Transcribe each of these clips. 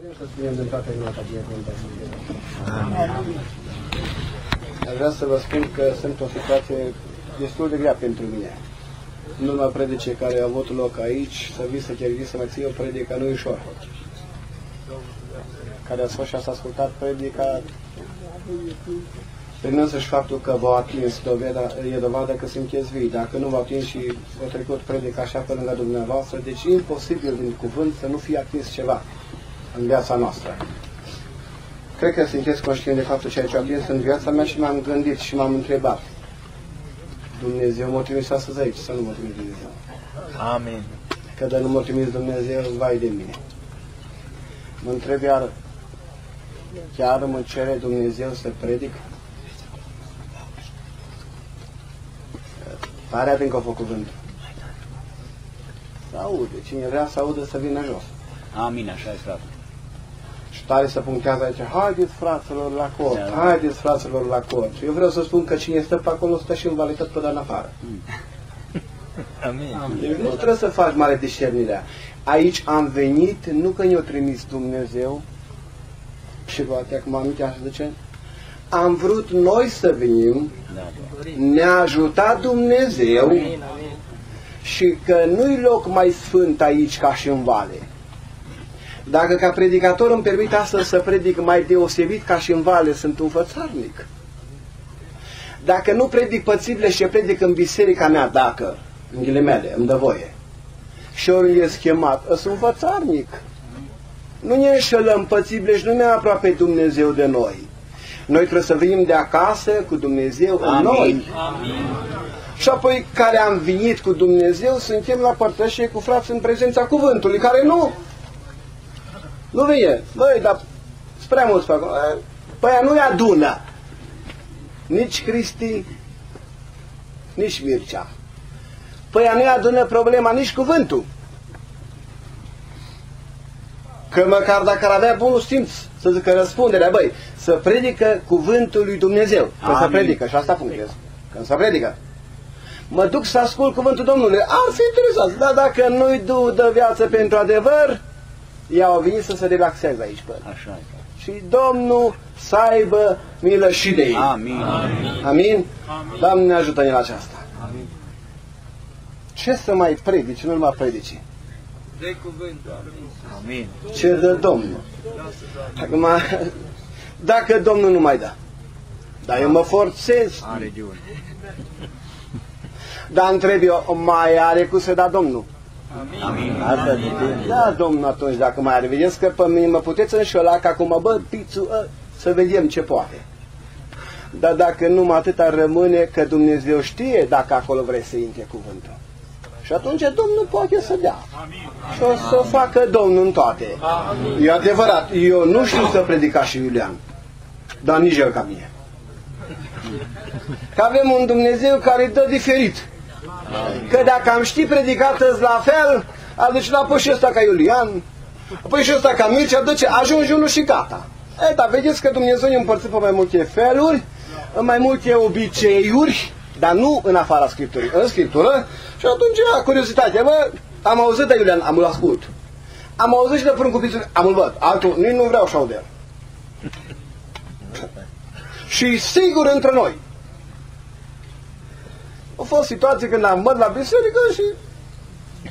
Dorim să spunem din toată inima ta binecuvântare. Aș vrea să vă spun că sunt o situație destul de grea pentru mine. Nu urma predice care a avut loc aici, să vii să chiar vii să mă ții o predică nu ușor. Care a fost și ați ascultat predica prin însăși faptul că v-au atins doveda, e dovadă că sunteți vii. Dacă nu v-au atins și o trecut predica așa pe lângă dumneavoastră, deci e imposibil din cuvânt să nu fie atins ceva în viața noastră. Cred că sunteți conștient de faptul ceea ce a atins în viața mea și m-am gândit și m-am întrebat. Dumnezeu mă trimis astăzi aici, să nu mă trimis Dumnezeu. Amin. Că de nu mă trimis Dumnezeu, vai de mine. Mă întreb iar, chiar mă cere Dumnezeu să predic? Tare adânc a făcut cuvântul. Să aude. Cine vrea să audă să vină jos. Amin, așa e, frate. Și tare să punctează aici, haideți fraților la cort, Da. haideți fraților la cort. Eu vreau să spun că cine stă pe acolo stă și în vale tot pe în afară. Amin. Deci nu trebuie să faci mare discernirea. Aici am venit, nu că ne-a trimis Dumnezeu, și poate acum aminte așa zice, am vrut noi să venim, Da, da. ne-a ajutat Dumnezeu și că nu-i loc mai sfânt aici ca și în vale. Dacă ca predicator îmi permit astăzi să predic mai deosebit ca și în vale, sunt un fățarnic. Dacă nu predic pățibile și predic în biserica mea, dacă, în ghilimele, îmi dă voie, și ori e schemat, sunt un fățarnic. Nu ne înșelăm pățibile și nu ne aproape Dumnezeu de noi. Noi trebuie să venim de acasă cu Dumnezeu în noi. Amin. Și apoi care am venit cu Dumnezeu, suntem la părtășie cu frați în prezența cuvântului, care nu. Nu vine. Băi, dar spre mulți pe acolo. Eh, Păi aia nu-i adună. Nici Cristi, nici Mircea. Păi aia nu-i adună problema, nici cuvântul. Că măcar dacă ar avea bunul simț, să zică răspunderea, băi, să predică cuvântul lui Dumnezeu. Că să Amin. predică, și asta punctez. Că să predică. Mă duc să ascult cuvântul Domnului. Ar fi interesant. Dar dacă nu-i du de viață pentru adevăr, ea au venit să se relaxeze aici. Bă. Așa e. Și Domnul să aibă milă și de ei. Amin. Amin? Doamne ne ajută în aceasta. Ce să mai predici în urma predicii? Amin. Ce dă Domnul? Acum, dacă Domnul nu mai dă, dar eu mă forțez, Are de unde. dar întreb eu, mai are cu să da Domnul? Amin. Asta depinde. Da, Domnul, atunci, dacă mai are, vedeți că pe mine mă puteți înșela că acum, bă, pițu, ă, să vedem ce poate. Dar dacă numai atâta rămâne că Dumnezeu știe dacă acolo vrei să intre cuvântul. Și atunci Domnul poate să dea. Și o să facă Domnul în toate. E adevărat, eu nu știu să predic ca și Iulian, dar nici el ca mine. Că avem un Dumnezeu care îi dă diferit. Că dacă am ști predicat îți la fel, aduce înapoi și ăsta ca Iulian, apoi și ăsta ca Mircea, duce, ajungi unul și gata. E, dar vedeți că Dumnezeu e împărțit pe mai multe feluri, în mai multe obiceiuri, dar nu în afara Scripturii, în Scriptură, și atunci, a, curiozitate, bă, am auzit de Iulian, am îl ascult. Am auzit și de frân cu pițuri, am îl văd, altul, nici nu vreau să aud de el. Și sigur între noi, a fost situații când am mărit la biserică și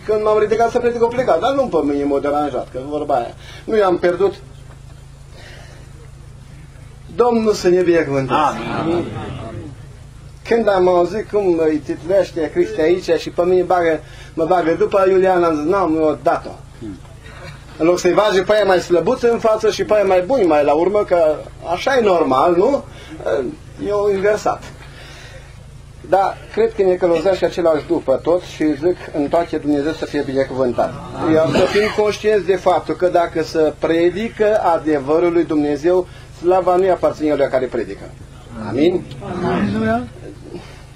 când m-am ridicat să predic o plecat, dar nu pe mine m-a deranjat, că vorba aia. Nu i-am pierdut. Domnul să ne binecuvânteze. Amin. Când am auzit cum îi titlește Cristi aici și pe mine bagă, mă bagă după Iulian, am zis, n-am eu dat-o. În loc să-i bage pe aia mai slăbuță în față și pe aia mai buni mai la urmă, că așa e normal, nu? Eu inversat. Dar cred că ne călăuzea și același după tot și zic în toate Dumnezeu să fie binecuvântat. Eu să fim conștienți de faptul că dacă să predică adevărul lui Dumnezeu, slava nu-i aparține lui care predică. Amin?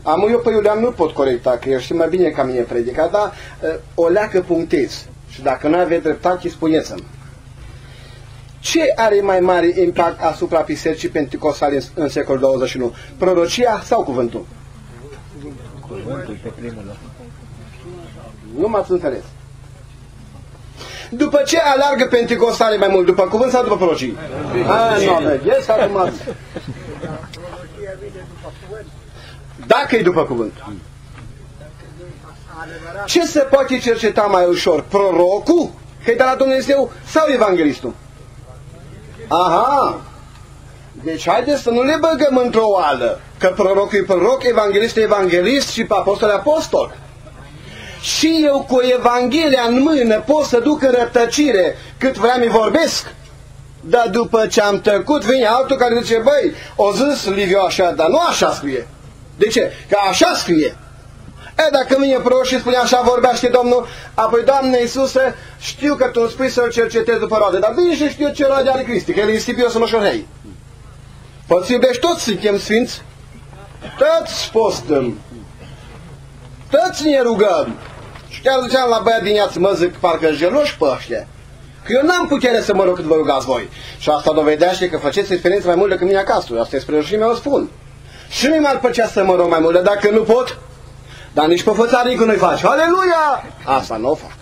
Am eu pe Iulian nu pot corecta, că el știe mai bine ca mine predica, dar uh, o leacă punctez. Și dacă nu aveți dreptate, spuneți-mi. Ce are mai mare impact asupra bisericii pentecostale în, în secolul 21? Prorocia sau cuvântul? Cuvântul pe primul loc. Nu m-ați înțeles. După ce aleargă Pentecostale mai mult? După cuvânt sau după prorocii? A, nu, vedeți acum. Dacă e după cuvânt. Ce se poate cerceta mai ușor? Prorocul? Că e de la Dumnezeu sau evanghelistul? Aha! Deci haideți să nu le băgăm într-o oală, că prorocul e proroc, evanghelist e evanghelist și apostol e apostol. Și eu cu Evanghelia în mână pot să duc în rătăcire cât vreau mi vorbesc. Dar după ce am tăcut, vine altul care zice, băi, o zis Liviu așa, dar nu așa scrie. De ce? Că așa scrie. E, dacă vine proroc și spune așa vorbește Domnul, apoi, Doamne Iisuse, știu că Tu îmi spui să-L cercetezi după roade, dar bine și știu ce roade are Cristi, că El e istipios în oșorhei. Poți iubești toți suntem sfinți? Toți postăm. Toți ne rugăm. Și chiar ziceam la băiat din iață, mă zic, parcă jeloși pe ăștia. Că eu n-am putere să mă rog cât vă rugați voi. Și asta dovedește că faceți experiență mai mult decât mine acasă. Asta e spre rușine, o spun. Și nu mi-ar plăcea să mă rog mai mult, dar dacă nu pot, dar nici pe fățarii nu-i faci. Aleluia! Asta nu o fac.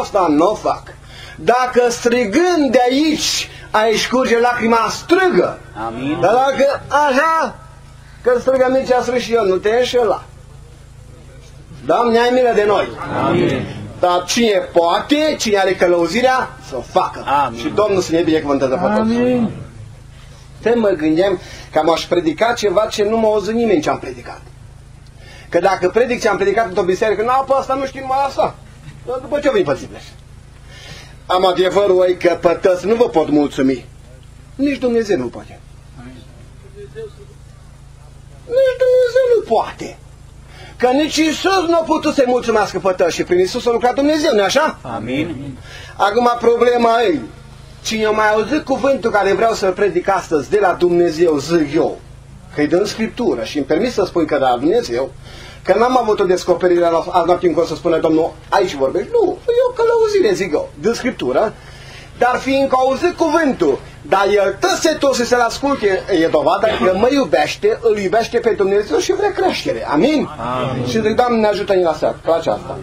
Asta nu o fac. Dacă strigând de aici ai scurge lacrima, strigă. Amin. Dar dacă așa, că strigă nici a și eu, nu te înșela. Doamne, ai milă de noi. Amin. Dar cine poate, cine are călăuzirea, să o facă. Amin. Și Domnul să ne binecuvânteze pe toți. Amin. Te mă gândeam că am aș predica ceva ce nu mă auzit nimeni ce am predicat. Că dacă predic ce am predicat într-o biserică, nu, pe asta nu știu numai asta. Dar după ce vin pe Țipleș? Am adevărul ei că pe tăți nu vă pot mulțumi. Nici Dumnezeu nu poate. Nici Dumnezeu nu poate. Că nici Iisus nu a putut să-i mulțumească pe tăți și prin Iisus a lucrat Dumnezeu, nu așa? Amin. Acum problema e, cine a mai auzit cuvântul care vreau să-l predic astăzi de la Dumnezeu, zic eu, că e din Scriptură și îmi permis să spun că de la Dumnezeu, că n-am avut o descoperire la azi noapte încolo să spună Domnul, aici vorbești. Nu, eu călăuzire zic eu, din Scriptură, dar fiindcă auzit cuvântul, dar el tăse tot să se-l asculte, e dovada că mă iubește, îl iubește pe Dumnezeu și vrea creștere. Amin? Amin. Și zic, Doamne, ne ajută-ne la seară, la aceasta.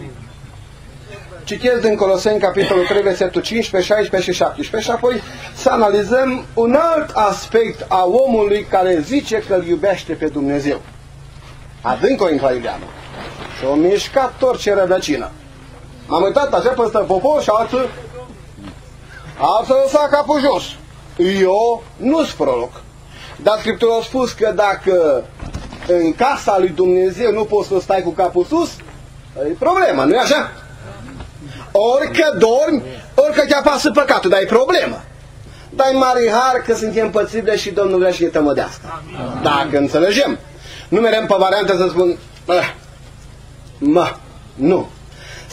Citesc din Coloseni, capitolul 3, versetul 15, 16 și 17 și apoi să analizăm un alt aspect a omului care zice că îl iubește pe Dumnezeu. Adânc-o în Iulianu. Și o mișcat orice rădăcină. M-am uitat așa peste popor și alții alții lăsa capul jos. Eu nu sunt proroc. Dar Scriptura a spus că dacă în casa lui Dumnezeu nu poți să stai cu capul sus, e problema, nu-i așa? Orică dormi, orică te apasă păcatul, dar e problemă. Dar e mare har că suntem pățibile și Domnul vrea și ne tămădească. Dacă înțelegem. Nu merem pe variante să spun, "Ah, mă, nu.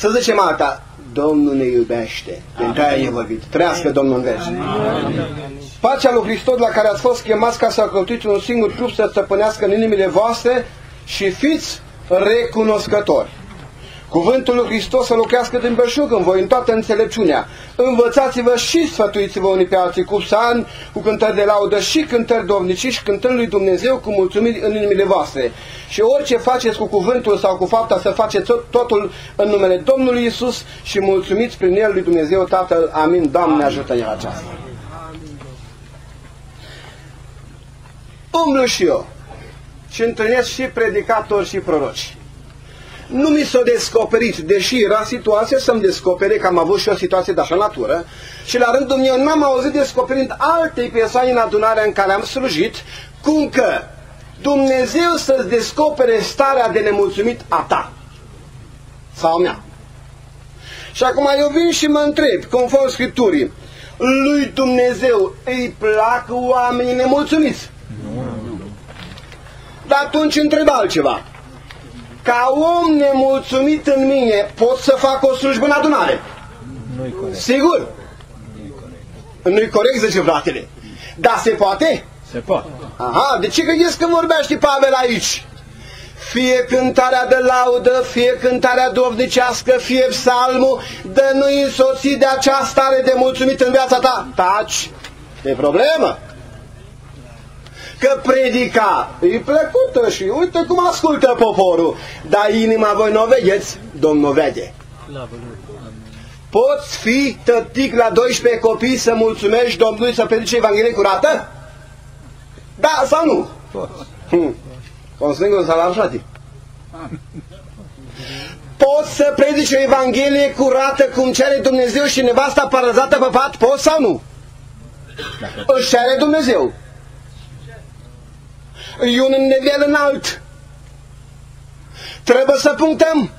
Să zicem alta, Domnul ne iubește. Pentru aia e vorbit. Trească Domnul în veci. Pacea lui Hristos la care ați fost chemați ca să căltuiți un singur trup să stăpânească în inimile voastre și fiți recunoscători. Cuvântul lui Hristos să locuiască din belșug în voi, în toată înțelepciunea. Învățați-vă și sfătuiți-vă unii pe alții cu psalmi, cu cântări de laudă și cântări dovnici și cântând lui Dumnezeu cu mulțumiri în inimile voastre. Și orice faceți cu cuvântul sau cu fapta să faceți tot- totul în numele Domnului Isus și mulțumiți prin El lui Dumnezeu Tatăl. Amin. Doamne ajută-ne la aceasta. Umblu și eu și întâlnesc și predicatori și proroci nu mi s-a descoperit, deși era situație să-mi descopere că am avut și o situație de așa natură și la rândul meu n-am auzit descoperind alte persoane în adunarea în care am slujit, cum că Dumnezeu să-ți descopere starea de nemulțumit a ta sau a mea. Și acum eu vin și mă întreb, conform Scripturii, lui Dumnezeu îi plac oamenii nemulțumiți? Dar atunci întreb altceva ca om nemulțumit în mine, pot să fac o slujbă în adunare? Nu-i corect. Sigur. Nu-i corect, zice fratele. Dar se poate? Se poate. Aha, de ce gândiți că vorbește Pavel aici? Fie cântarea de laudă, fie cântarea dovnicească, fie psalmul, dă nu însoțit de acea stare de mulțumit în viața ta. Taci, e problemă. Că predica e plăcută și uite cum ascultă poporul, dar inima voi nu o vedeți, Domnul vede. Poți fi tătic la 12 copii să mulțumești Domnului să predice Evanghelie curată? Da sau nu? Poți. Hmm. Consling un salam, frate. Poți să predici o Evanghelie curată cum cere Dumnezeu și nevasta parăzată pe pat? Poți sau nu? Își cere Dumnezeu. E un nivel înalt. Trebuie să punctăm.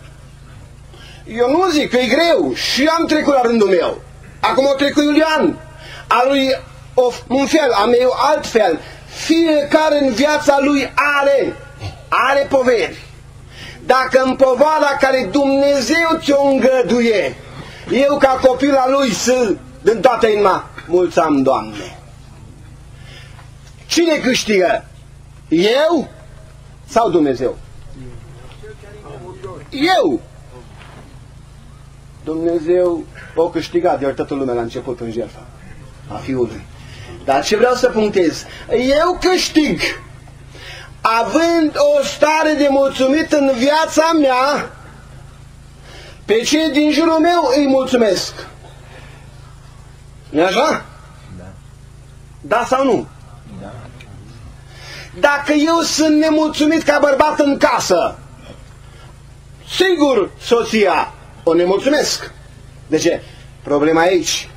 Eu nu zic că e greu și am trecut la rândul meu. Acum o trecut Iulian. A lui o, un fel, a meu alt fel. Fiecare în viața lui are, are poveri. Dacă în povara care Dumnezeu ți-o îngăduie, eu ca copil al lui să, din toată inima, mulțam, Doamne. Cine câștigă? Eu sau Dumnezeu? Eu. Dumnezeu o câștigat de ori toată lumea la început în jertfa a Fiului. Dar ce vreau să punctez? Eu câștig având o stare de mulțumit în viața mea, pe cei din jurul meu îi mulțumesc. nu așa? Da. Da sau nu? Da. Dacă eu sunt nemulțumit ca bărbat în casă, sigur soția o nemulțumesc. De ce? Problema aici.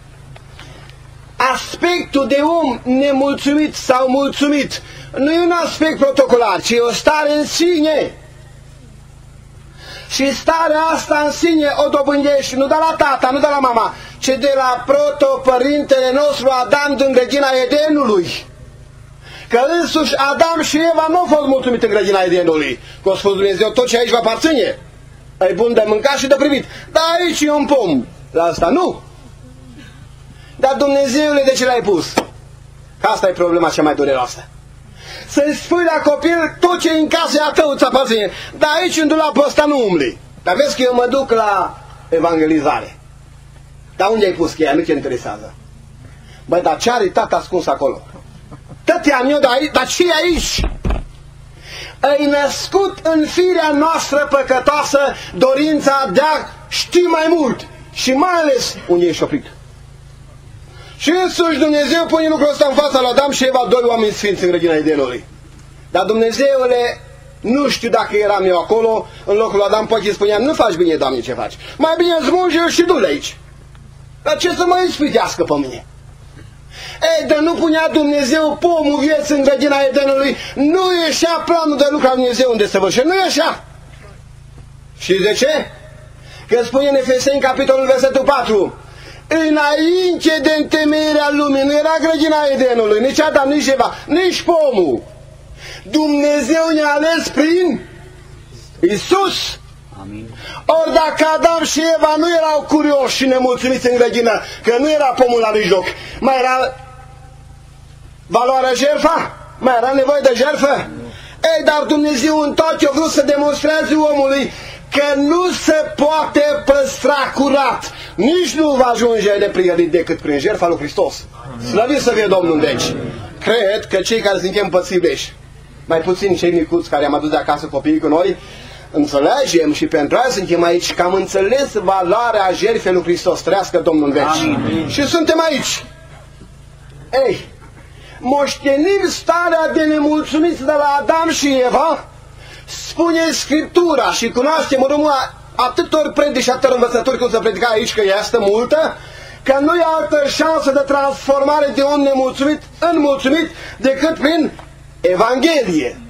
Aspectul de om nemulțumit sau mulțumit nu e un aspect protocolar, ci e o stare în sine. Și starea asta în sine o dobândești nu de la tata, nu de la mama, ci de la protopărintele nostru Adam din grădina Edenului. Că însuși Adam și Eva nu au fost mulțumit în grădina Edenului. Că a spus Dumnezeu, tot ce aici va aparține. E bun de mâncat și de privit. Dar aici e un pom. La asta nu. Dar Dumnezeule, de ce l-ai pus? Că asta e problema cea mai dureroasă. Să-ți spui la copil tot ce în casă e a tău, ți aparține. Dar aici în dulapul ăsta nu umbli. Dar vezi că eu mă duc la evangelizare. Dar unde ai pus cheia? Nu te interesează. Băi, dar ce are tata ascuns acolo? Tătea eu, dar, aici, dar ce e aici? Ai născut în firea noastră păcătoasă dorința de a ști mai mult și mai ales unde ești oprit. Și însuși Dumnezeu pune lucrul ăsta în fața lui Adam și Eva, doi oameni sfinți în grădina Edenului. Dar Dumnezeule, nu știu dacă eram eu acolo, în locul lui Adam, poate îi spuneam, nu faci bine, Doamne, ce faci. Mai bine zmunge și du-le aici. Dar ce să mă ispitească pe mine? Ei, dar nu punea Dumnezeu pomul vieții în grădina Edenului, nu ieșea planul de lucru al Dumnezeu unde se vășe, nu ieșea. Și de ce? Că spune în Efeseni, capitolul versetul 4, înainte de întemeierea lumii, nu era grădina Edenului, nici Adam, nici Eva, nici pomul. Dumnezeu ne-a ales prin Isus. Amin. Ori dacă Adam și Eva nu erau curioși și nemulțumiți în grădină, că nu era pomul la mijloc, mai era valoarea jertfa? Mai era nevoie de jertfă? Ei, dar Dumnezeu în tot ce a vrut să demonstreze omului că nu se poate păstra curat. Nici nu va ajunge de prierit decât prin jertfa lui Hristos. Slăvit să fie Domnul deci. Cred că cei care suntem pățibleși, mai puțin cei micuți care am adus de acasă copiii cu noi, înțelegem și pentru aia suntem aici, că am înțeles valoarea jertfei lui Hristos. Trească Domnul veci. Amin. Și suntem aici. Ei, moștenim starea de nemulțumiți de la Adam și Eva, spune Scriptura și cunoaștem urmă atâtor predici și atâtor învățători cum se predica aici, că este multă, că nu e altă șansă de transformare de om nemulțumit în mulțumit decât prin Evanghelie.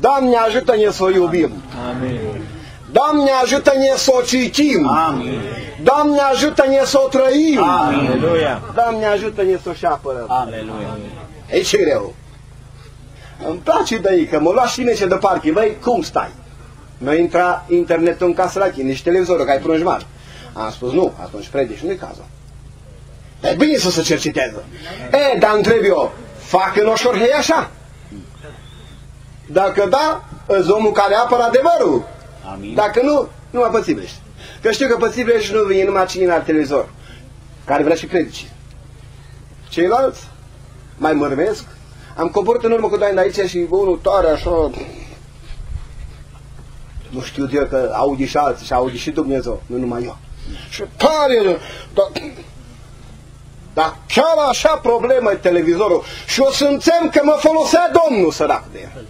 Doamne ajută-ne să o iubim. Amin. Doamne ajută-ne să o citim. Amin. Doamne ajută-ne să o trăim. Aleluia. Doamne ajută-ne să o și apărăm. Aleluia. E ce greu. Îmi place de ei, că mă lua și ce de parchi. Băi, cum stai? Nu intra internetul în casă la tine, nici televizorul, că ai prunci mari. Am spus, nu, atunci predici, nu-i cazul. E bine să se cercitează. E, dar întreb eu, fac în oșorhei așa? Dacă da, îți omul care apără adevărul. Amin. Dacă nu, nu mă pățiblești. Că știu că pățiblești nu vine numai cine la televizor, care vrea și predici. Ceilalți mai mărmesc. Am coborât în urmă cu doi ani de aici și unul tare așa... Nu știu eu că aude și alții și aude și Dumnezeu, nu numai eu. Și pare, dar, dar chiar așa problemă e televizorul. Și o simțeam că mă folosea Domnul sărac de el.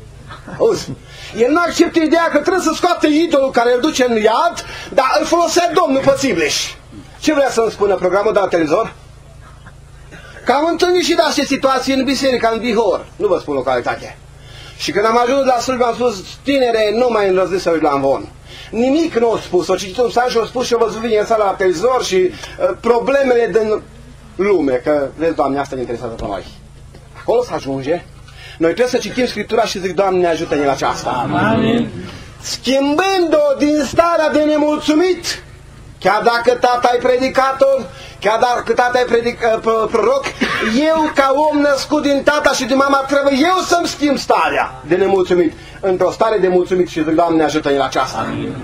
Auzi? El nu acceptă ideea că trebuie să scoată idolul care îl duce în iad, dar îl folosea Domnul pe Țibleș. Ce vrea să-mi spună programul de la televizor? Că am întâlnit și de aceste situații în biserica, în Bihor. Nu vă spun localitate. Și când am ajuns la slujbă, am spus, tinere, nu mai îndrăznit să uit la învon. Nimic nu au spus. O citit un psalm și au spus și au văzut vine în sala la televizor și uh, problemele din lume. Că, vezi, Doamne, asta ne interesează pe noi. Acolo să ajunge. Noi trebuie să citim Scriptura și zic, Doamne, ajută-ne la aceasta. Amin. Schimbând-o din starea de nemulțumit, chiar dacă tata e predicator, chiar dacă tata e predic, uh, proroc, eu ca om născut din tata și din mama trebuie eu să-mi schimb starea de nemulțumit într-o stare de mulțumit și zic, Doamne, ajută-ne la aceasta. Amin.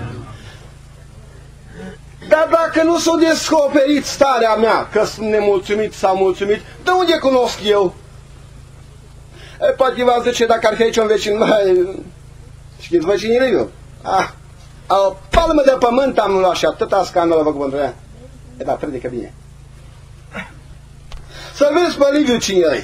Dar dacă nu s-a descoperit starea mea, că sunt nemulțumit sau mulțumit, de unde cunosc eu? E, poate v zice, dacă ar fi aici un vecin, mai... Știți vecinii eu? Ah, o palmă de pământ am luat și atâta scandal a făcut pentru ea. E, da, predică bine. Să vezi pe Liviu cine e.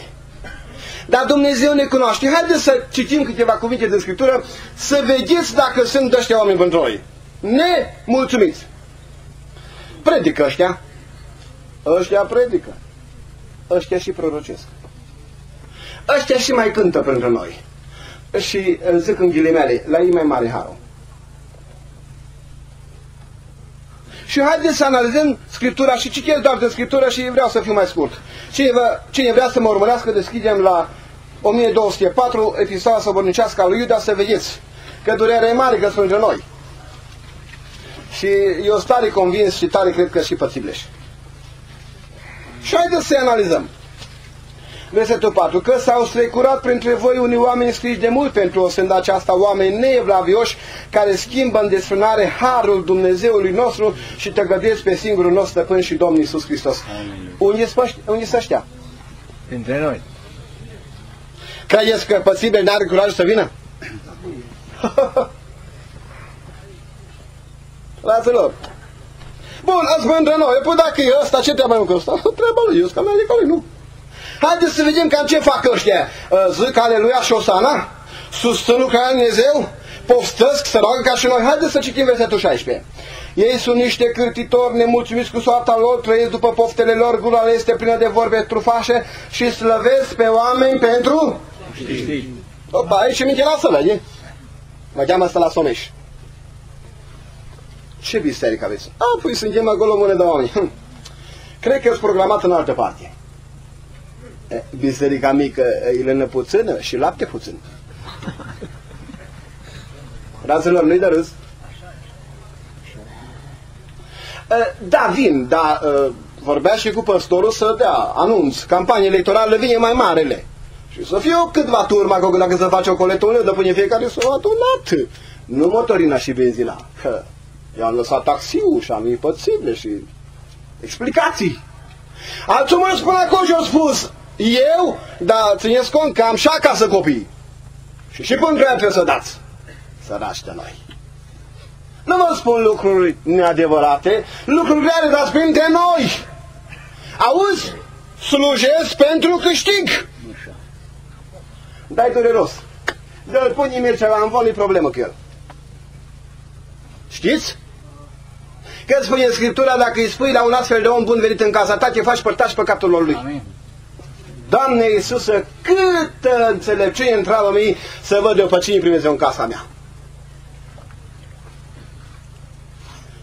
Dar Dumnezeu ne cunoaște. Haideți să citim câteva cuvinte din Scriptură, să vedeți dacă sunt ăștia oameni pentru noi. Nemulțumiți. Predică ăștia. Ăștia predică. Ăștia și prorocesc. Ăștia și mai cântă pentru noi. Și zic în ghilimele, la ei mai mare harul. Și haideți să analizăm Scriptura și citesc doar de Scriptură și vreau să fiu mai scurt. Cine, vă, cine vrea să mă urmărească, deschidem la 1204, epistola săbornicească a lui Iuda, să vedeți că durerea e mare că sunt noi. Și eu sunt tare convins și tare cred că și pățibleș. Și haideți să analizăm. Versetul 4. Că s-au strecurat printre voi unii oameni scriși de mult pentru o sândă aceasta, oameni neevlavioși, care schimbă în desfrânare harul Dumnezeului nostru și tăgăduiesc pe singurul nostru stăpân și Domnul Iisus Hristos. Unde sunt ăștia? Între noi. Credeți că pățibel n-are curaj să vină? Fraților, Bun, ați între noi. Păi dacă e ăsta, ce treabă cu ăsta? Treaba lui, eu sunt lui, nu. Haideți să vedem cam ce fac ăștia. Zic aleluia și șosana? Susținul ca Dumnezeu? Poftăsc, să roagă ca și noi. Haideți să citim versetul 16. Ei sunt niște cârtitori nemulțumiți cu soarta lor, trăiesc după poftele lor, gura le este plină de vorbe trufașe și slăvesc pe oameni pentru... Știți. Opa, aici minte la sălă, e? Mă cheamă asta la Someș. Ce biserică aveți? A, păi suntem acolo mână de oameni. Hm. Cred că e programat în altă parte. E, biserica mică e lână puțină și lapte puțin. Fraților, nu-i de râs? E, Da, vin, dar e, vorbea și cu păstorul să dea anunț, campanie electorală vine mai marele. Și să fie o câtva turma, că dacă se face o coletă după fiecare s-o adunat. Nu motorina și benzina. Că i-am lăsat taxiul și am împățit și explicații. Alții mă spun acolo și au spus, eu, dar țineți cont că am și acasă copii. Și și până trebuie să dați. Sărași de noi. Nu vă spun lucruri neadevărate, lucruri reale, dar printre noi. Auzi? Slujesc pentru câștig. Dai dureros. Dă-l pune Mircea la învol, e problemă cu el. Știți? Că spune în Scriptura, dacă îi spui la un astfel de om bun venit în casa ta, te faci părtaș păcatelor lui. Amin. Doamne Iisusă, câtă înțelepciune în travă mie să văd eu pe cine primeze în casa mea.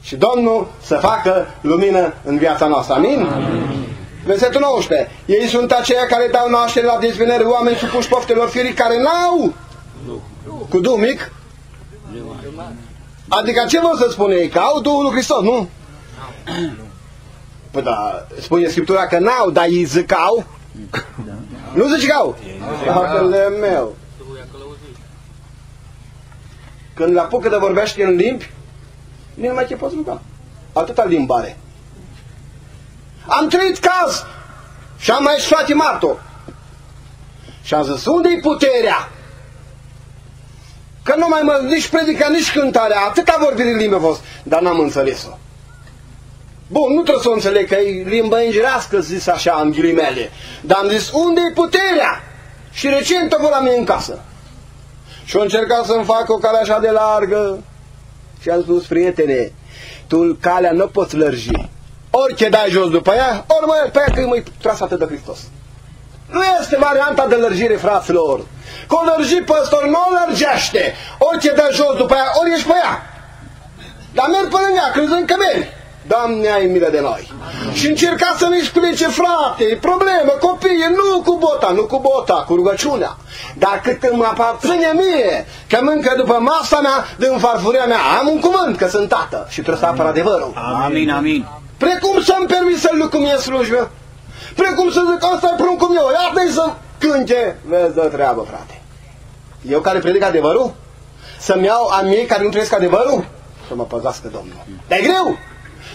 Și Domnul să facă lumină în viața noastră. Amin? Amin. Versetul 19. Ei sunt aceia care dau naștere la dezvinere oameni supuși poftelor firii care n-au cu Duh mic. Adică ce vă să spune ei? Că au Duhul lui Hristos, nu? Păi da, spune Scriptura că n-au, dar ei zic că au. Nu zici că au? Fratele meu. Când la apucă de vorbește în limbi, nu mai te poți ruga. Atâta limbare. Am trăit caz și am mai frate martor. Și am zis, unde-i puterea? Că nu mai mă, nici predica, nici cântarea, atâta vorbire în limbă fost, dar n-am înțeles-o. Bun, nu trebuie să o înțeleg că e limba îngerească zis așa în ghilimele. Dar am zis, unde e puterea? Și recent o la mine în casă. Și-o încercat să-mi fac o cale așa de largă. Și am spus, prietene, tu calea nu poți lărgi. Ori te dai jos după ea, ori mai pe ea că e mai trasată de Hristos. Nu este varianta de lărgire, fraților. Că o lărgi păstor nu o lărgește. Ori te dai jos după ea, ori ești pe ea. Dar merg pe lângă ea, crezând că mergi. Doamne, ai milă de noi. Și încerca să-mi explice, frate, e problemă, copii, nu cu bota, nu cu bota, cu rugăciunea. Dar cât îmi aparține mie, că mâncă după masa mea, din farfuria mea, am un cuvânt, că sunt tată și trebuie să apăr adevărul. Amin, amin. Precum să-mi permis să-l duc cum e slujbă, precum să zic, asta e pruncul meu, iată-i să cânte, vezi de treabă, frate. Eu care predic adevărul? Să-mi iau a mie care nu trăiesc adevărul? Să mă păzească Domnul. Dar e greu!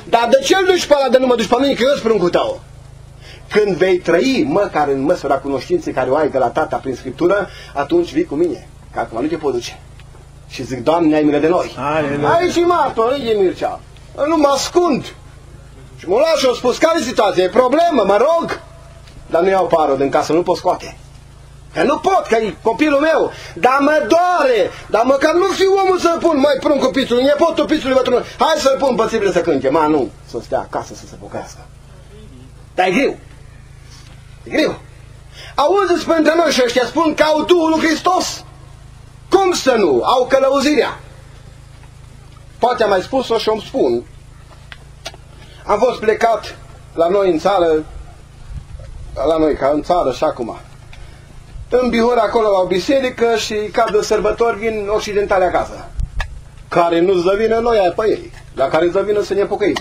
Dar de ce îl duci pe ăla de nu mă duci pe mine, că eu spun cu tău? Când vei trăi, măcar în măsura cunoștinței care o ai de la tata prin Scriptură, atunci vii cu mine, că acum nu te pot duce. Și zic, Doamne, ai milă de noi. Aleluia. Aici e martor, aici e Mircea. Nu mă ascund. Și mă las și au spus, care e situația? E problemă, mă rog? Dar nu iau parul din casă, nu pot scoate. Că nu pot, că e copilul meu, dar mă doare, dar măcar nu fiu omul să-l pun, mai prun copițul, nepotul pițului bătrân, hai să-l pun pățibile să cânte, ma nu, să stea acasă să se pocăiască. Dar e greu, e greu. Auziți pentru noi și ăștia spun că au Duhul lui Hristos. Cum să nu? Au călăuzirea. Poate am mai spus-o și o spun. Am fost plecat la noi în țară, la noi ca în țară și acum. În Bihor, acolo la o biserică și cap de sărbători vin occidentale acasă. Care nu-ți dă vină noi aia pe ei, dar care îți dă vină să ne pocăim.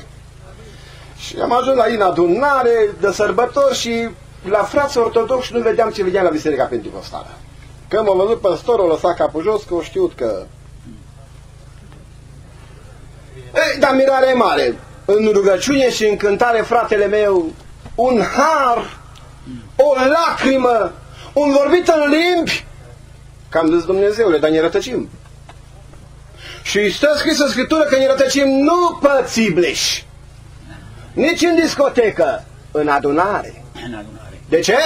Și am ajuns la în adunare de sărbători și la frați ortodoxi nu vedeam ce vedeam la biserica pentecostală. Când m-a văzut păstorul, lăsat capul jos, că o știut că... Ei, dar mirarea e mare. În rugăciune și în cântare, fratele meu, un har, o lacrimă, un vorbit în limbi, cam zis Dumnezeule, dar ne rătăcim. Și stă scris în Scriptură că ne rătăcim nu pățibleși, nici în discotecă, în adunare. În adunare. De ce?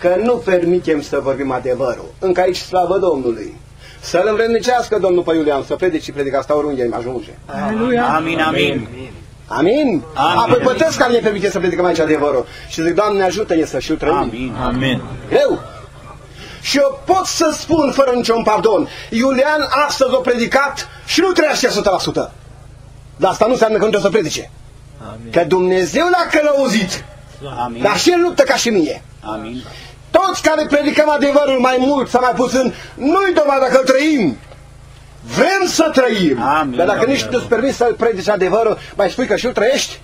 Că nu permitem să vorbim adevărul. Încă aici slavă Domnului. Să-L învrednicească Domnul pe Iulian, să predici și predică asta oriunde îmi ajunge. Aleluia. Amin, amin. Amin? Amin. Apoi pătesc care ne permite să predicăm aici adevărul. Și zic, Doamne, ajută-ne să și trăim. Amin. Amin. Greu. Și eu pot să spun fără niciun pardon, Iulian astăzi a predicat și nu trăiește 100%. Dar asta nu înseamnă că nu trebuie să predice. Amin. Că Dumnezeu l-a călăuzit. Amin. Dar și el luptă ca și mine. Amin. Toți care predicăm adevărul mai mult sau mai puțin, nu-i dovadă că îl trăim. Vrem să trăim. Amin. Dar dacă nici nu-ți permis să-l predici adevărul, mai spui că și-l trăiești?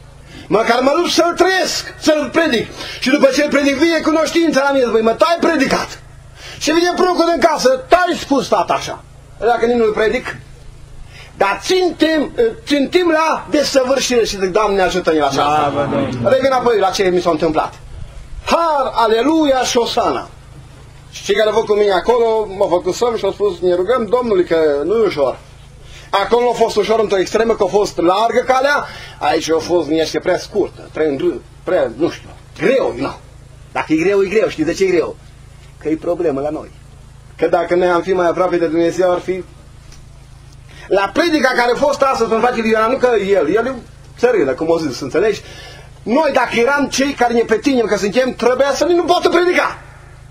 Măcar mă lupt să-l trăiesc, să-l predic. Și după ce îl predic, vine cunoștința la mine, băi, mă, tai predicat. Și vine pruncul în casă, tai spus tata așa. Dacă nici nu-l predic, dar țintim, țintim la desăvârșire și zic, Doamne ajută-ne la aceasta. Slavă Domnului. Revin apoi la ce mi s-a întâmplat. Har, aleluia și osana. Și cei care au făcut cu mine acolo m-au făcut somn și au spus, ne rugăm Domnului că nu e ușor. Acolo nu a fost ușor într-o extremă, că a fost largă calea, aici a fost niște prea scurtă, prea, îndră- prea, nu știu, greu, nu. Dacă e greu, e greu, știi de ce e greu? Că e problemă la noi. Că dacă noi am fi mai aproape de Dumnezeu, ar fi... La predica care a fost astăzi în fratele Ioana, nu că el, el e țărână, cum o zis, înțelegi? Noi, dacă eram cei care ne pretinem că suntem, trebuia să nu poată predica.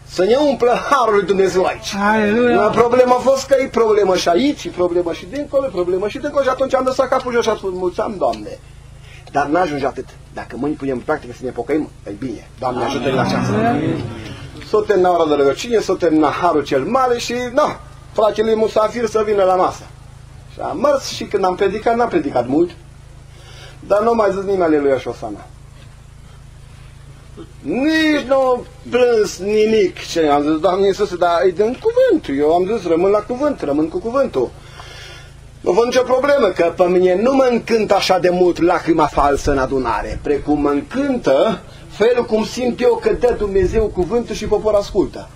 Să ne umplă harul lui Dumnezeu aici. Aleluia. Dar problema a fost că e problemă și aici, e problemă și dincolo, e problemă și dincolo. Și atunci am lăsat capul jos și am spus, mulțumim, Doamne. Dar n-ajunge atât. Dacă mâini punem în practică să ne pocăim, e bine. Doamne, ajută-ne la aceasta. S-o termina ora de rugăciune, s-o termina harul cel mare și, nu, fratele Musafir să vină la masă. Și am mers și când am predicat, n-am predicat mult, dar nu mai zis nimeni aleluia și șosana. Nici nu plâns nimic ce am zis, Doamne Iisuse, dar îi dăm cuvântul. Eu am zis, rămân la cuvânt, rămân cu cuvântul. Nu văd nicio problemă, că pe mine nu mă încântă așa de mult lacrima falsă în adunare, precum mă încântă felul cum simt eu că dă Dumnezeu cuvântul și popor ascultă.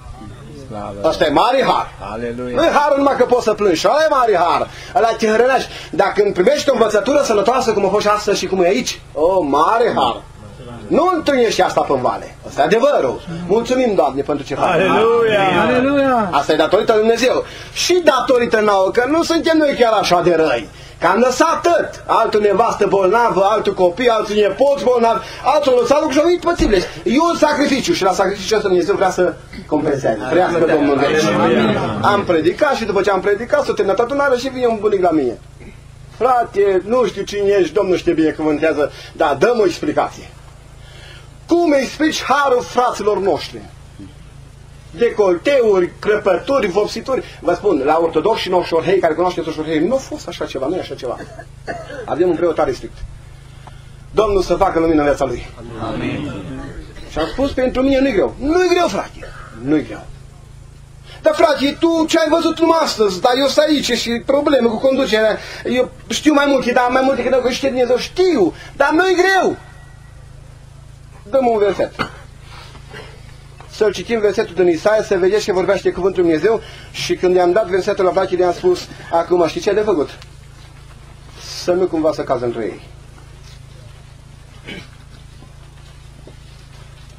Slavă. Asta e mare har. Aleluia. Nu e har numai că poți să plângi, și ăla e mare har. Ăla te hrănești. Dacă îmi primești o învățătură sănătoasă, cum a fost și astăzi și cum e aici, o, mare har. Nu întâlnești asta pe vale. Asta e adevărul. Mulțumim, Doamne, pentru ce faci. Aleluia. Aleluia. Asta e datorită lui Dumnezeu. Și datorită nouă, că nu suntem noi chiar așa de răi. Că am lăsat tot. Altul nevastă bolnavă, altul copii, altul nepoți bolnavi, altul lăsat lucruri și au venit pățibile. E un sacrificiu și la sacrificiul ăsta Dumnezeu vrea să compenseze. Trească Domnul veci. Am predicat și după ce am predicat, s-a terminat adunarea și vine un bunic la mine. Frate, nu știu cine ești, Domnul știe bine cuvântează, dar dăm o explicație. Cum explici harul fraților noștri? decolteuri, crăpături, vopsituri. Vă spun, la ortodoxi și noșorhei, care cunoașteți noșorhei, nu a fost așa ceva, nu e așa ceva. Avem un preot tare strict. Domnul să facă lumină în viața lui. Amin. Și am spus, pentru mine nu-i greu. Nu-i greu, frate. Nu-i greu. Dar frate, tu ce ai văzut numai astăzi, dar eu sunt aici și probleme cu conducerea. Eu știu mai multe, dar mai multe că știe Dumnezeu, știu, dar nu-i greu. Dăm un verset să-l citim versetul din Isaia, să vedeți ce vorbește cuvântul Dumnezeu și când i-am dat versetul la brache, i-am spus, acum știi ce ai de făcut? Să nu cumva să cază între ei.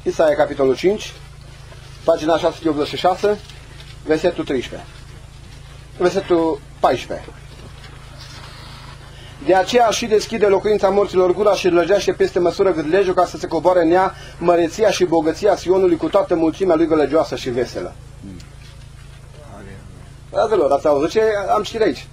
Isaia, capitolul 5, pagina 686, versetul 13. Versetul 14. De aceea și deschide locuința morților gura și lăgește peste măsură gâdlejul ca să se coboare în ea măreția și bogăția Sionului cu toată mulțimea lui gălăgioasă și veselă. Fraților, ați auzit ce am citit aici?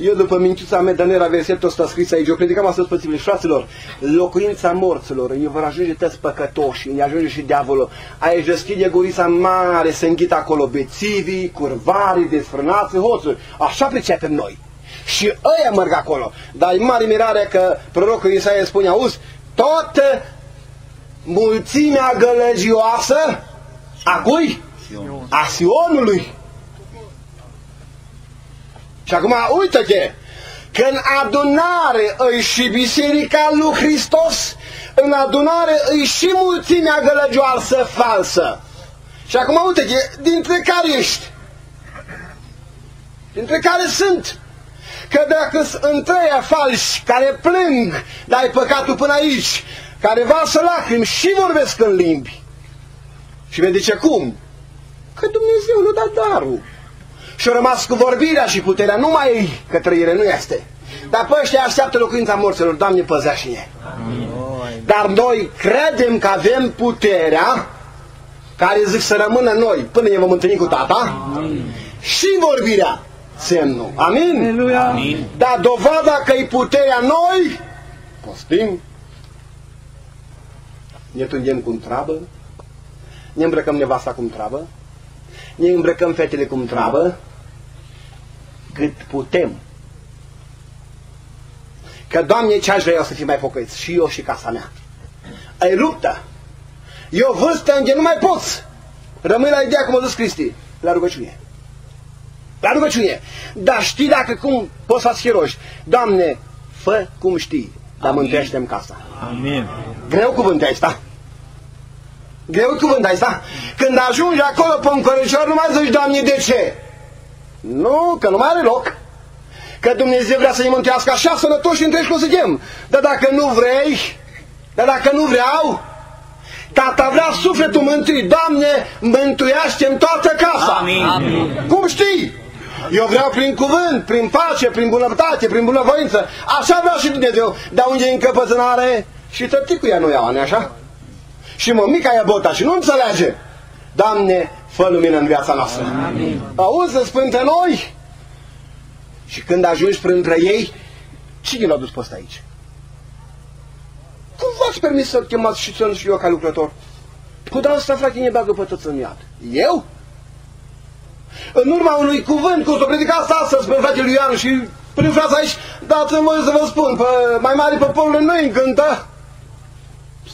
Eu după mințiuța mea, dar nu era versetul ăsta scris aici, eu predicam astăzi pe țivili. Fraților, locuința morților, îi vor ajunge tăți păcătoși, îi ajunge și diavolul. Aici deschide gurița mare, se înghită acolo bețivii, curvarii, desfrânați, hoțuri. Așa pricepem noi și ăia merg acolo. Dar e mare mirare că prorocul Isaia spune, auzi, toată mulțimea gălăgioasă a cui? A Sionului. Și acum, uite-te, că în adunare îi și Biserica lui Hristos, în adunare îi și mulțimea gălăgioasă falsă. Și acum, uite-te, dintre care ești? Dintre care sunt? Că dacă sunt întreia falși care plâng, dar ai păcatul până aici, care varsă lacrimi și vorbesc în limbi. Și vede ce cum? Că Dumnezeu nu da darul. Și-a rămas cu vorbirea și puterea numai ei, că trăire nu este. Dar pe ăștia așteaptă locuința morților, Doamne păzește-ne. Dar noi credem că avem puterea care zic să rămână noi până ne vom întâlni cu tata Amin. și vorbirea semnul. Amin? Aleluia. Amin. Dar dovada că e puterea noi, postim, ne tundem cum treabă, ne îmbrăcăm nevasta cum treabă, ne îmbrăcăm fetele cum treabă, cât putem. Că, Doamne, ce aș vrea eu să fii mai pocăiți? Și eu și casa mea. Ai luptă. E o vârstă în care nu mai poți. Rămâi la ideea, cum a zis Cristi, la rugăciune. La rugăciune. Dar știi dacă cum poți să faci chiroși. Doamne, fă cum știi, dar mântuiește-mi casa. Amin. Greu cuvânt asta. Greu cuvânt asta. Când ajungi acolo pe un coricior, nu mai zici, Doamne, de ce? Nu, că nu mai are loc. Că Dumnezeu vrea să ne mântuiască așa sănătoși și întregi cum suntem. Dar dacă nu vrei, dar dacă nu vreau, Tata vrea sufletul mântuit. Doamne, mântuiește-mi toată casa. Amin. Amin. Cum știi? Eu vreau prin cuvânt, prin pace, prin bunătate, prin bunăvoință. Așa vreau și Dumnezeu. Dar unde e încăpățânare și tăticul ea nu iau, nu așa? Și mămica e bota și nu înțelege. Doamne, fă lumină în viața noastră. Amin. Auzi să spun între noi? Și când ajungi printre ei, cine l-a dus pe ăsta aici? Cum v-ați permis să-l chemați și să și eu ca lucrător? Cu de asta, frate, ne bagă pe toți în iad. Eu? În urma unui cuvânt, cum s-o predicat asta astăzi pe fratele Ioan și prin fraza aici, dați-mi voi să vă spun, pe mai mari poporul nu încântă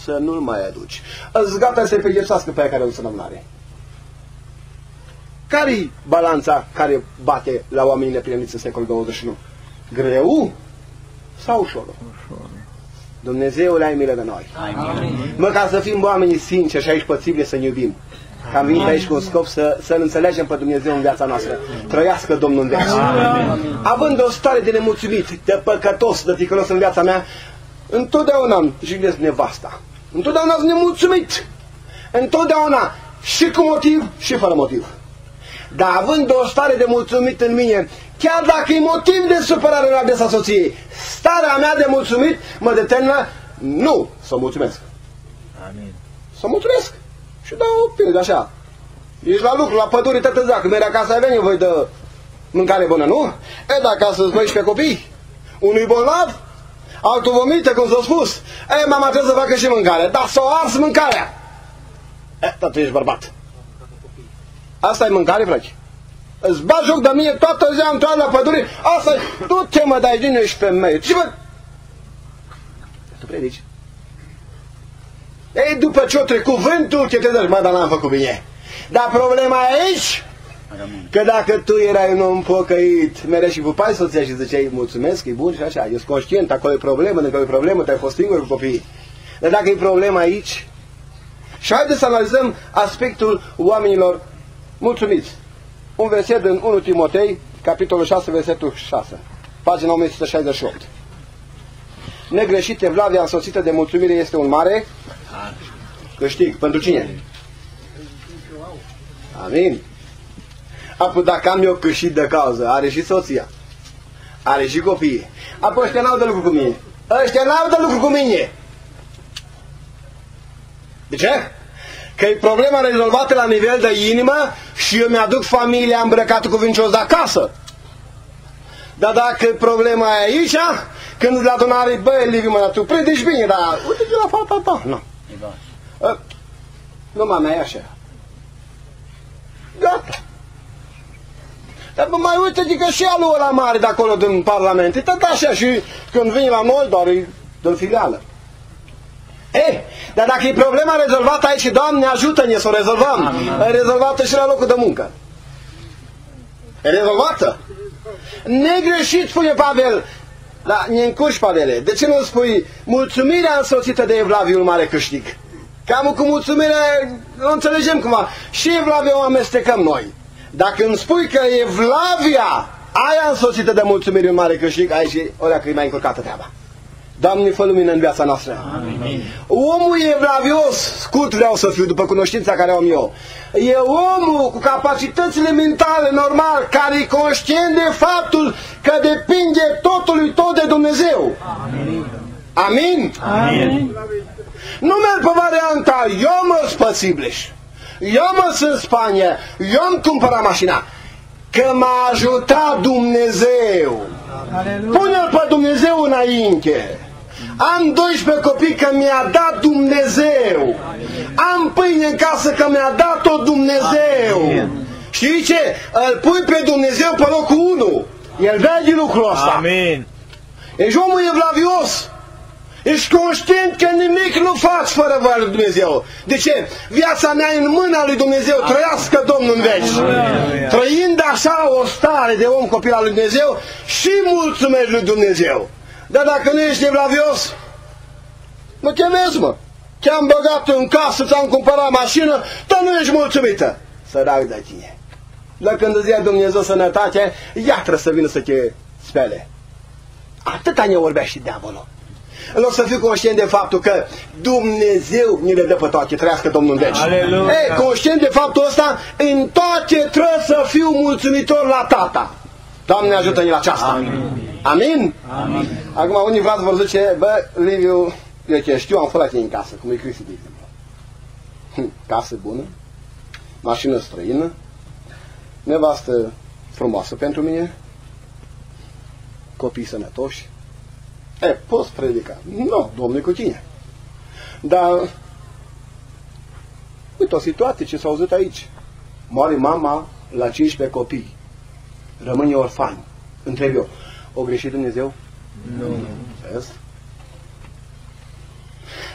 să nu-l mai aduci. Îți gata să-i pedepsească pe aia care o sănămnare. Care-i balanța care bate la oamenii neprimiți în secolul 21? Greu sau ușor? Ușor. Dumnezeu le ai milă de noi. Amin. Măcar să fim oamenii sinceri și aici pățibile să ne iubim. Că am venit aici cu un scop să, să-L înțelegem pe Dumnezeu în viața noastră. Trăiască Domnul în viață. Având o stare de nemulțumit, de păcătos, de ticălos în viața mea, întotdeauna îmi jignesc nevasta. Întotdeauna sunt nemulțumit. Întotdeauna și cu motiv și fără motiv. Dar având o stare de mulțumit în mine, chiar dacă e motiv de supărare în adresa soției, starea mea de mulțumit mă determină nu să mulțumesc. Amin. Să mulțumesc. Și dau o pildă așa. Ești la lucru, la pădure, tătă zac, mergi acasă, ai venit, voi de mâncare bună, nu? E, dacă să-ți băiești pe copii, unui bolnav, altul vomite, cum s-a spus. E, mama trebuie să facă și mâncare, dar să o ars mâncarea. E, tot ești bărbat. Asta e mâncare, frate. Îți bagi joc de mine toată ziua într la pădure, asta tu te mă dai din ești femeie. Ce mă... Tu predici. Ei, după ce o trecut vântul, ce te dă, mă, dar n-am făcut bine. Dar problema e aici, că dacă tu erai un om pocăit, mereu și pupai soția și ziceai, mulțumesc, e bun și așa, ești conștient, acolo e problemă, dacă e problemă, te-ai fost singur cu copiii. Dar dacă e problema aici, și haideți să analizăm aspectul oamenilor mulțumiți. Un verset din 1 Timotei, capitolul 6, versetul 6, pagina 1168. Negreșit, evlavia însoțită de mulțumire este un mare câștig. Pentru cine? Amin. Apoi dacă am eu câștig de cauză, are și soția. Are și copiii. Apoi ăștia n-au de lucru cu mine. Ăștia n-au de lucru cu mine. De ce? Că e problema rezolvată la nivel de inimă și eu mi-aduc familia îmbrăcată cuvincios de acasă. Dar dacă problema e aici, când la adunare, băi, Liviu, mă, tu predici bine, dar uite la fata ta. Nu. Uh, nu, mama, e așa. Gata. Dar bă, mai uite că și alu ăla mare de acolo din Parlament. E tot așa și când vine la noi, doar e din filială. Eh, dar dacă e problema rezolvată aici, Doamne ajută-ne să o rezolvăm. Amin. E rezolvată și la locul de muncă. E rezolvată. Negreșit, spune Pavel, dar ne încurci, Pavele. De ce nu spui mulțumirea însoțită de Evlaviul mare câștig? Cam cu mulțumire nu înțelegem cumva. Și Evlavia o amestecăm noi. Dacă îmi spui că Evlavia aia însoțită de mulțumire un mare câștig, aici o că e mai încurcată treaba. Doamne, fă lumină în viața noastră. Amin. Omul evlavios, scurt vreau să fiu după cunoștința care am eu, e omul cu capacitățile mentale normal, care e conștient de faptul că depinde totul tot de Dumnezeu. Amin. Amin? Amin. Nu merg pe varianta, eu mă spățibleș, eu mă sunt Spania, eu am cumpărat mașina, că m-a ajutat Dumnezeu. Pune-l pe Dumnezeu înainte. Am 12 copii că mi-a dat Dumnezeu. Am pâine în casă că mi-a dat-o Dumnezeu. Știi ce? Îl pui pe Dumnezeu pe locul 1. El vede lucrul ăsta. Amin. Ești omul evlavios. Ești conștient că nimic nu faci fără voia lui Dumnezeu. De ce? Viața mea e în mâna lui Dumnezeu. Trăiască Domnul în veci. Trăind așa o stare de om copil al lui Dumnezeu și mulțumesc lui Dumnezeu. Dar dacă nu ești evlavios, mă te vezi, mă. Te-am băgat în casă, ți-am cumpărat mașină, dar nu ești mulțumită. Sărac de tine. Dar când îți ia Dumnezeu sănătate, ea trebuie să vină să te spele. Atâta ne vorbește diavolul. În loc să fiu conștient de faptul că Dumnezeu ne le dă pe toate, trăiască Domnul în veci. Aleluia. Ei, conștient de faptul ăsta, în toate trebuie să fiu mulțumitor la Tata. Doamne ajută-ne la aceasta. Amin. Amin? Amin. Acum unii frați vor zice, bă, Liviu, eu ce știu, am fost la tine în casă, cum e Cristi, de exemplu. Hm, casă bună, mașină străină, nevastă frumoasă pentru mine, copii sănătoși. E, poți predica. Nu, Domnul cu tine. Dar, uite o situație ce s-a auzit aici. Moare mama la 15 copii. Rămâne orfani. Întreb eu, o greșit Dumnezeu? Nu. Vezi?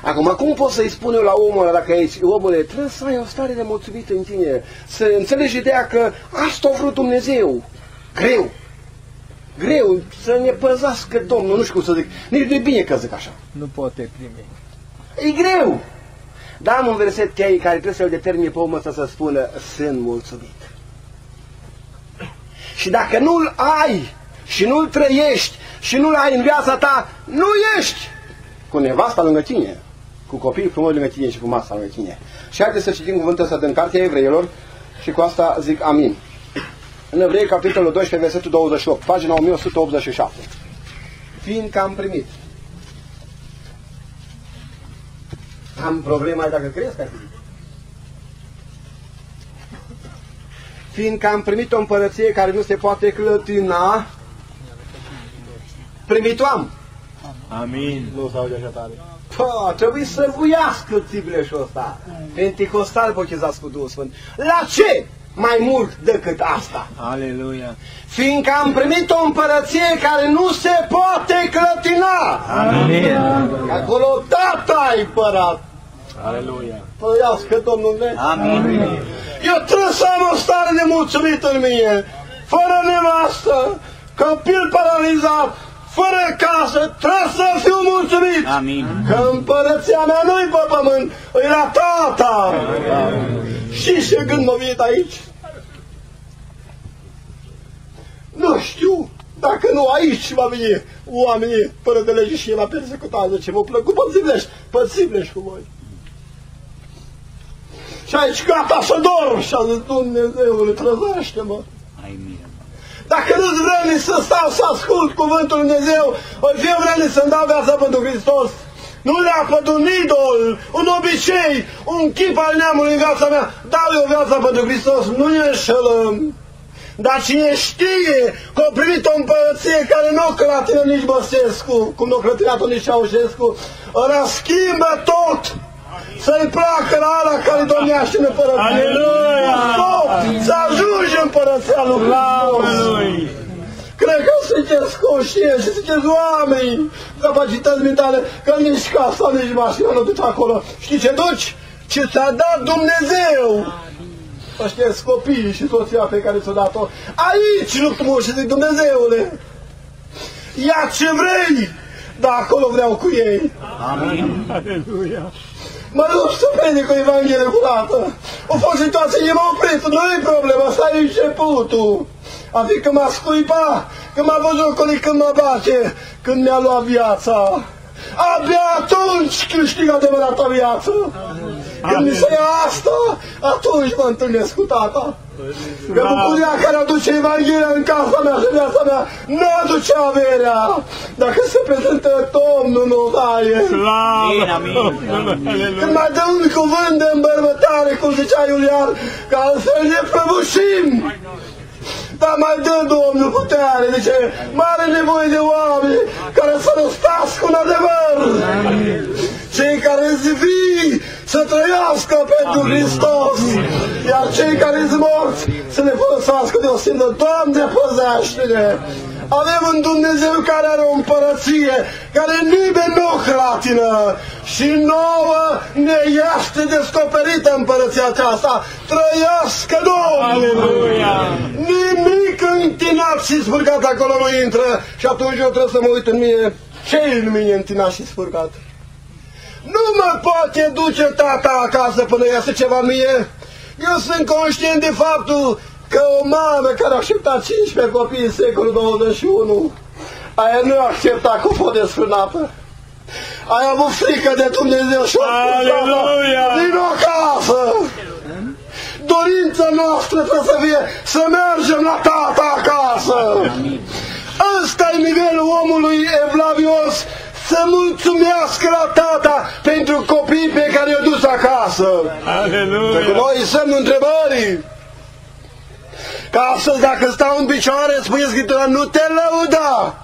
Acum, cum pot să-i spun eu la omul ăla, dacă aici, omule, trebuie să ai o stare de mulțumit în tine, să înțelegi ideea că asta a vrut Dumnezeu. Greu. Greu să ne păzească Domnul, nu știu cum să zic. Nici nu e bine că zic așa. Nu poate primi. E greu. Dar am un verset cheie care trebuie să-l determine pe omul ăsta să spună, sunt mulțumit. Și dacă nu-l ai și nu-l trăiești și nu-l ai în viața ta, nu ești cu nevasta lângă tine, cu copiii frumos lângă tine și cu masa lângă tine. Și haideți să citim cuvântul ăsta din Cartea Evreilor și cu asta zic amin. În Evrei, capitolul 12, versetul 28, pagina 1187. Fiindcă am primit. Am problema dacă crezi că ai primit. Fiindcă am primit o împărăție care nu se poate clătina, primit-o am. Amin. Nu s-aude așa tare. Pă, trebuie să vuiască țibleșul ăsta. Pentecostal bochezați cu Duhul Sfânt. La ce? Mai mult decât asta. Aleluia. Fiindcă am primit o împărăție care nu se poate clătina. Amin. Acolo tata ai părat. Aleluia. Păiască Domnule. Amin. Eu trebuie să am o stare de mulțumit în mine. Fără nevastă, copil paralizat, fără casă, trebuie să fiu mulțumit. Amin. Că împărăția mea nu-i pe pământ, e la tata. Și ce gând mă venit aici? Nu știu, dacă nu aici va veni oamenii fără de lege și el la persecutat, ce vă plăcut, pățibleș, pățibleș cu voi. Și aici gata să dorm și a zis Dumnezeule, trăzește-mă. Amin. Dacă nu-ți vreme să stau să ascult cuvântul Lui Dumnezeu, o fi vreme să-mi dau viața pentru Hristos. Nu le-a pădut un idol, un obicei, un chip al neamului în viața mea. Dau eu viața pentru Hristos, nu ne înșelăm. Dar cine știe că a primit o împărăție care nu o clătină nici Băsescu, cum nu o clătinat-o nici Ceaușescu, ăla schimbă tot. Să-i placă la ala care domnește în împărăție. Aleluia! Stop! Să ajungi în împărăția lui Hristos. Lui. Cred că sunteți conștienți și sunteți oameni, capacități mentale, că nici casa, nici mașina nu duci acolo. Știi ce duci? Ce ți-a dat Dumnezeu! Ăștia copiii și soția pe care ți-o dat-o. Aici lupt mult și zic, Dumnezeule, ia ce vrei, dar acolo vreau cu ei. Amin. Aleluia. Mă duc să predic o Evanghelie curată. O fost situație, e m-a oprit, nu e problema, asta e începutul. Adică m-a scuipa, că m-a văzut cu când mă bate, când mi-a luat viața. Abia atunci câștig adevărata viață. Când mi se ia asta, atunci mă întâlnesc cu tata. Că bucuria care aduce Evanghelia în casa mea și viața mea nu aduce averea. Dacă se prezintă Domnul, nu daie. Amin, amin. Când mai dă un cuvânt de îmbărbătare, cum zicea Iulian, ca altfel ne prăbușim. Dar mai dă Domnul putere, zice, mare nevoie de oameni care să răstască un adevăr. Cei care zi vii să trăiască pentru Hristos, iar cei care zi morți să ne folosească de o sindă. Doamne, păzește-ne! Avem un Dumnezeu care are o împărăție, care nimeni nu clatină și nouă ne este descoperită împărăția aceasta. Trăiască Domnul! Aleluia. Nimic întinat și spurcat acolo nu intră și atunci eu trebuie să mă uit în mine ce e în mine întinat și spurcat. Nu mă poate duce tata acasă până iasă ceva mie. Eu sunt conștient de faptul că o mamă care a așteptat 15 copii în secolul 21, aia nu a acceptat cu fă desfrânată. Ai avut frică de Dumnezeu și a spus, Aleluia! Vino acasă! Dorința noastră trebuie să fie să mergem la tata acasă! Ăsta e nivelul omului evlavios să mulțumească la tata pentru copiii pe care i-a dus acasă. Aleluia. Noi semn întrebării. Ca astăzi dacă stau în picioare, spune Scriptura, nu te lăuda.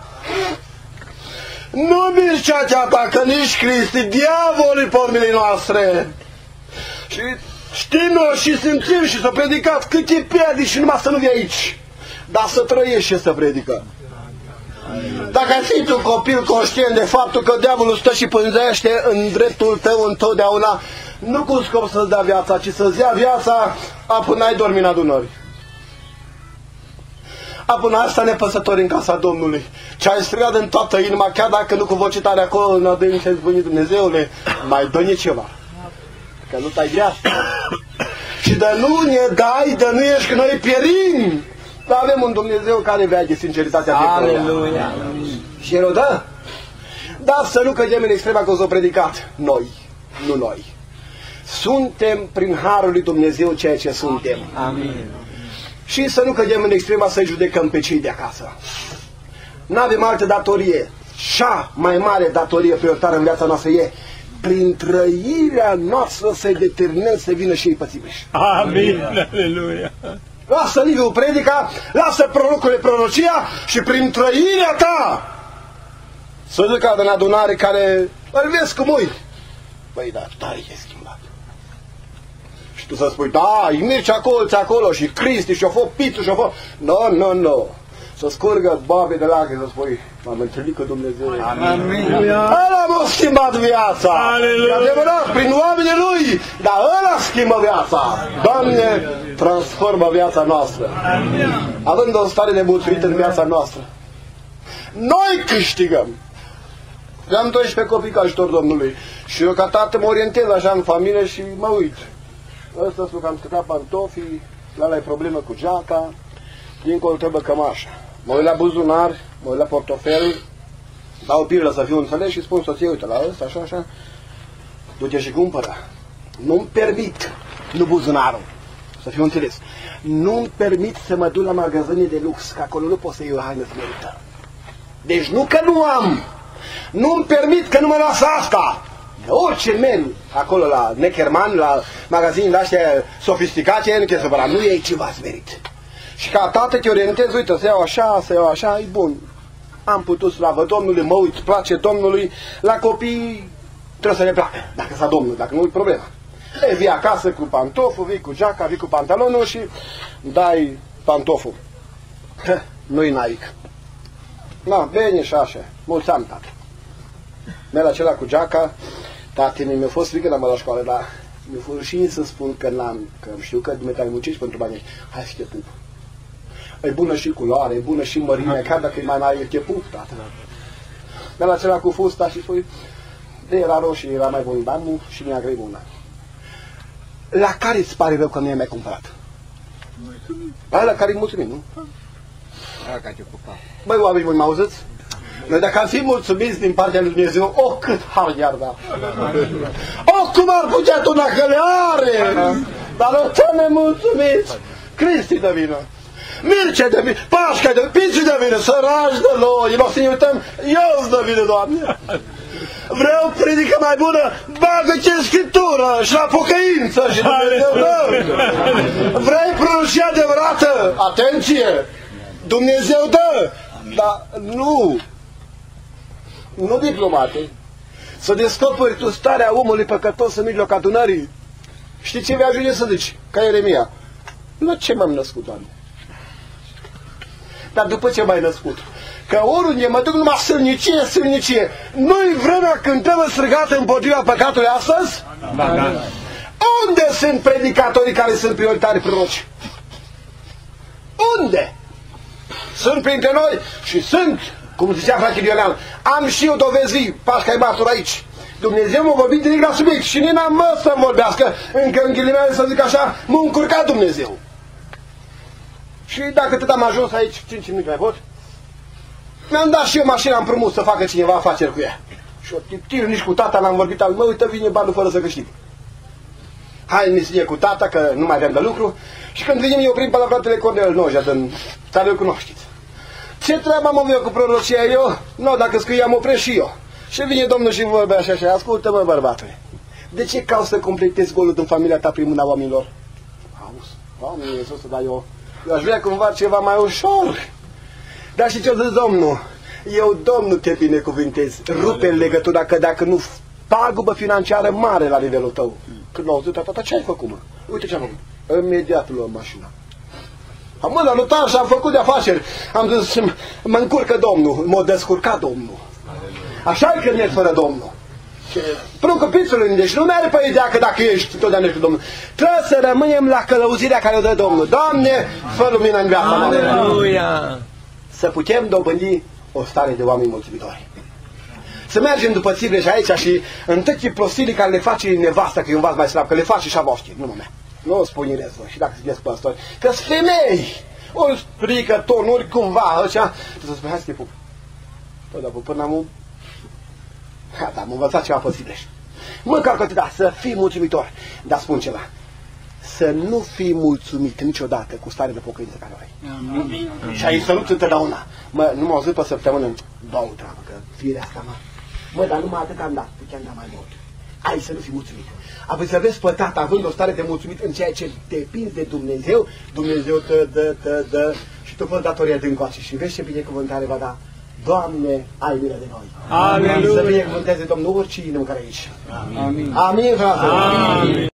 Nu Mircea ta, că nici Cristi, diavolii pormile noastre. Și știm noi și simțim și să predicat câte piedici și numai să nu vii aici. Dar să trăiești și să predică. Dacă ai fi un copil conștient de faptul că diavolul stă și pânzește în dreptul tău întotdeauna, nu cu scop să-ți dea viața, ci să-ți ia viața apoi n-ai dormit în adunări. Apoi asta nepăsători în casa Domnului. Ce ai strigat în toată inima, chiar dacă nu cu voce tare acolo în adânc și ai zbunit Dumnezeule, mai dă ceva. că nu tai viața. și de nu ne dai, de nu ești că noi pierim. Dar avem un Dumnezeu care vede sinceritatea fiecăruia. Aleluia. Și El o dă. Dar să nu cădem în extrema că o s-o predicat. Noi, nu noi. Suntem prin Harul lui Dumnezeu ceea ce suntem. Amin. Și să nu cădem în extrema să judecăm pe cei de acasă. Nu avem altă datorie. Cea mai mare datorie prioritară în viața noastră e prin trăirea noastră să determinăm să vină și ei pățimeși. Amin. Aleluia. Lasă Liviu predica, lasă prorocule prorocia și prin trăirea ta să ducă în adunare care îl vezi cum uit. Băi, da, tare e schimbat. Și tu să spui, da, e Mircea Colț acolo și Cristi și-o fost Pitu și-o fost... Nu, nu, nu. Să scurgă babe de lacrimi să spui, m-am întâlnit cu Dumnezeu. Amin. Ăla m-a schimbat viața. Aleluia. E adevărat, prin oamenii lui, dar ăla schimbă viața. Doamne, transformă viața noastră. Având o stare de mulțumit în viața noastră. Noi câștigăm. Eu am 12 copii ca ajutor Domnului. Și eu ca tată mă orientez așa în familie și mă uit. Ăsta spune că am scăpat pantofii, la ai problemă cu geaca, dincolo trebuie cămașa. Mă uit la buzunar, mă uit la portofel, dau o pilă să fiu înțeles și spun soției, uite, la ăsta, așa, așa, du-te și cumpără. Nu-mi permit, nu buzunarul, să fiu înțeles, nu-mi permit să mă duc la magazine de lux, că acolo nu pot să iau haine smerită. Deci nu că nu am, nu-mi permit că nu mă lasă asta. De orice men, acolo la Neckerman, la magazinele astea sofisticate, nu te supăra, nu e ceva smerit. Și ca tată te orientezi, uite, să iau așa, să iau așa, e bun. Am putut, slavă Domnului, mă uit, place Domnului, la copii trebuie să le placă, dacă s-a Domnul, dacă nu e problema. E, vii acasă cu pantoful, vii cu geaca, vii cu pantalonul și dai pantoful. Heh, Nu-i naic. Na, bine și așa. Mulți ani, tată. Merg la acela cu geaca, tati mi-a fost frică la mă la școală, dar mi-a fost rușine să spun că n-am, că știu că Dumnezeu muncești pentru banii ăștia. Hai să te pup. E bună și culoare, e bună și mărime, chiar dacă e mai mare, te pup, tată. Merg la acela cu fusta și spui, de era roșie, era mai bun, dar nu și mi-a grei bună. La care îți pare rău că nu i-ai mai cumpărat? La la care îi mulțumim, nu? Băi, oameni buni, mă auziți? Noi dacă am fi mulțumiți din partea lui Dumnezeu, o, cât har i-ar da. O, cum ar putea tu dacă le are? Dar nu să ne mulțumiți. Cristi de vină. Mircea de vină, Pașca de vină, Pici de vină, sărași de loi, nu o să ne uităm, eu de vină, Doamne. Vreau predică mai bună, bagă-te în Scriptură și la pocăință și Dumnezeu dă. Vrei prorocia adevărată? Atenție! Dumnezeu dă, dar nu, nu diplomate. Să descoperi tu starea omului păcătos în mijloc adunării. Știi ce vei ajunge să zici? Ca Ieremia. La ce m-am născut, Doamne? Dar după ce m-ai născut? Că oriunde mă duc numai sâlnicie, sâlnicie. Nu-i vremea când trebuie strigat împotriva păcatului astăzi? Da, da. Unde sunt predicatorii care sunt prioritari proroci? Unde? Sunt printre noi și sunt, cum zicea fratele Ionan, am și eu dovezi vii, Pașca e martor aici. Dumnezeu m-a vorbit direct la subiect și nici n-am mă să vorbească, încă în ghilimele să zic așa, m-a încurcat Dumnezeu. Și dacă tot am ajuns aici, 5 minute mai pot, mi-am dat și eu mașina împrumut să facă cineva afaceri cu ea. Și o tiptir nici cu tata n-am vorbit, al mă uită, vine banul fără să câștig. Hai în misie cu tata, că nu mai avem de lucru. Și când venim eu prin pe la fratele Cornel Noja, din țară îl cunoașteți. Ce treabă am eu cu prorocia eu? Nu, dacă scriam opresc și eu. Și vine Domnul și vorbea așa și ascultă-mă, bărbatule. De ce cauți să completezi golul din familia ta prin mâna oamenilor? Auzi, Doamne Iisus, dar eu, eu aș vrea cumva ceva mai ușor. Dar și ce-o zis Domnul? Eu, Domnul, te binecuvintez. Rupe legătura, că dacă nu pagubă financiară mare la nivelul tău. Când m-au zis, tata, ce ai făcut, mă? Uite ce am făcut. Imediat luăm mașina. Am mă la notar și am făcut de afaceri. Am zis, mă încurcă Domnul, m-a descurcat Domnul. Așa e când ești fără Domnul. Pruncă pițului, deci nu merge pe ideea că dacă ești totdeauna cu Domnul. Trebuie să rămânem la călăuzirea care o dă Domnul. Doamne, fă lumină în viața noastră. Aleluia. Să putem dobândi o stare de oameni mulțumitori. Să mergem după Țibreș aici și în toate prostilii care le face nevasta, că e un vas mai slab, că le face și a voștri, nu mea. Nu o spun voi și dacă sunteți păstori, că sunt femei, ori strică tonuri cumva, ăștia, tu să spui, hai să te pup. Păi, dar până am Gata, am învățat ceva pe Țibreș. Măcar că da, să fii mulțumitor. Dar spun ceva, să nu fii mulțumit niciodată cu starea de pocăință care o ai. Amin. Și ai să lupți întotdeauna. Mă, nu m-au zis pe săptămână, dau treabă, că firea asta, mă. Mă, dar numai atât am dat, chiar am dat mai mult. Ai să nu fii mulțumit. Apoi să vezi pe tata având o stare de mulțumit în ceea ce depinde de Dumnezeu, Dumnezeu te dă, te dă și tu fă datoria din coace. Și vezi ce binecuvântare va da. Doamne, ai milă de noi. Aleluia. Să binecuvânteze Domnul orice inimă care e aici. Amin. Amin, frate. Amin.